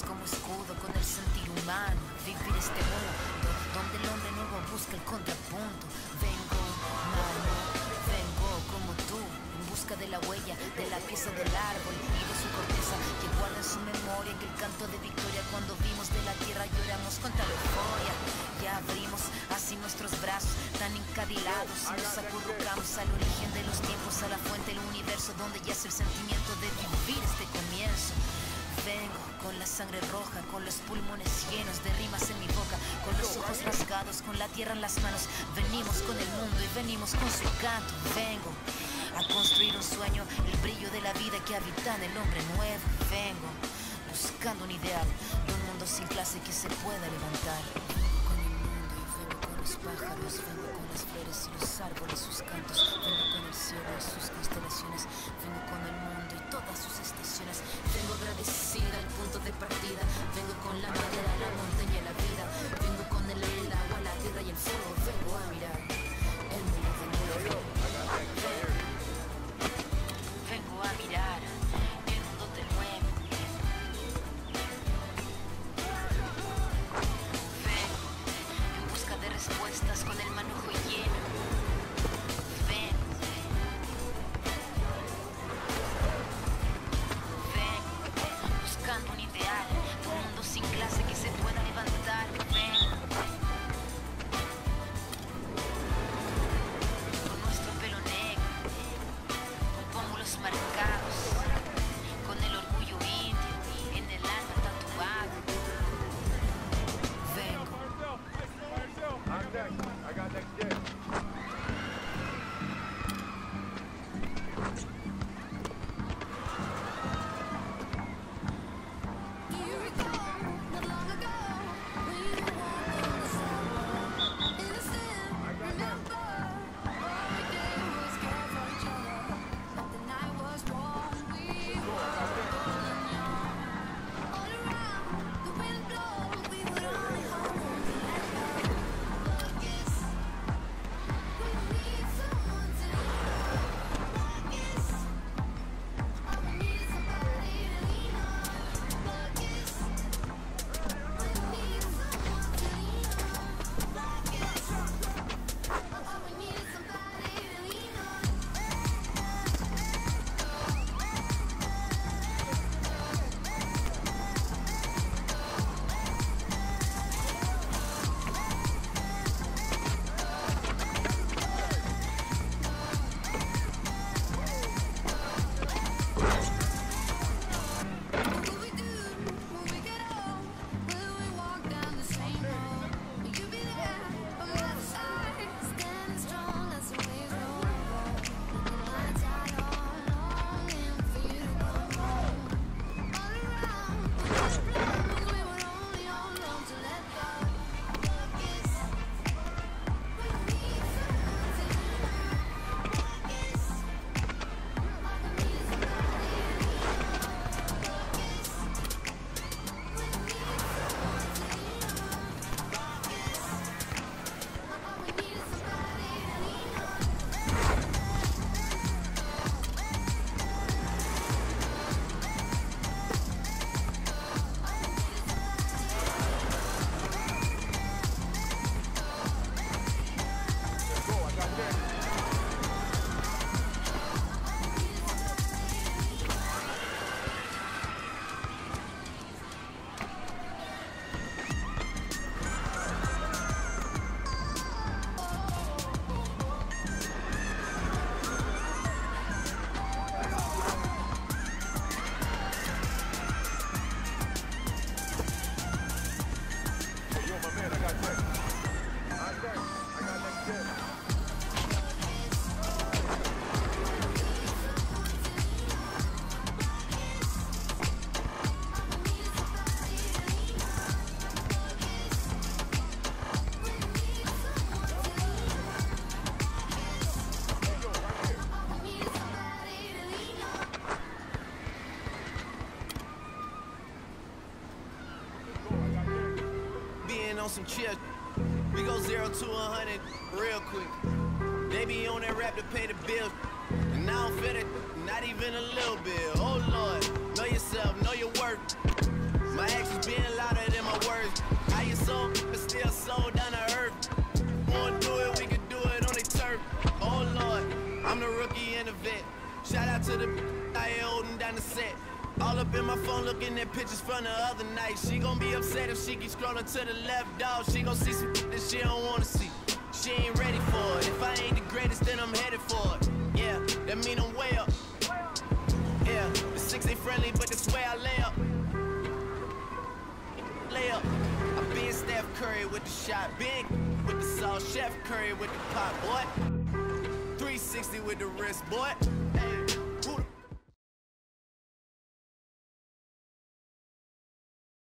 como escudo con el sentir humano. Vivir este mundo donde el hombre nuevo busca el contrapunto. Vengo, mano, vengo como tú. En busca de la huella, de la pieza del árbol y de su corteza que guarda en su memoria que el canto de victoria cuando vimos de la tierra lloramos contra la euforia. Ya abrimos así nuestros brazos tan encadilados y nos acurrucamos al origen de los tiempos, a la fuente del universo donde yace el sentimiento de vivir este comienzo. Vengo con la sangre roja, con los pulmones llenos de rimas en mi boca, con los ojos rasgados, con la tierra en las manos. Venimos con el mundo y venimos con su canto. Vengo a construir un sueño, el brillo de la vida que habita en el hombre nuevo. Vengo buscando un ideal de un mundo sin clase que se pueda levantar. Con el mundo y vengo con los pájaros, vengo con las flores y los árboles, sus cantos, vengo con el cielo y sus constelaciones, un mundo sin clase que se pueda levantar. some chips, We go zero to a hundred real quick. Maybe you on that rap to pay the bill. And I don't feel it, not even a little bit. Oh Lord, know yourself, know your worth. My actions being louder than my words. I you so, but still so down to earth. Won't do it, we can do it on the turf. Oh Lord, I'm the rookie and the vet. Shout out to the I holding down the set. All up in my phone looking at pictures from the other night. She gon' be upset if she keeps scrolling to the left, dog. She gon' see some that she don't wanna see. She ain't ready for it. If I ain't the greatest, then I'm headed for it. Yeah, that mean I'm way up. Yeah, the six ain't friendly, but that's where I lay up. Lay up. I been Steph Curry with the shot, big with the sauce, Chef Curry with the pot, boy. 360 with the wrist, boy. Hey.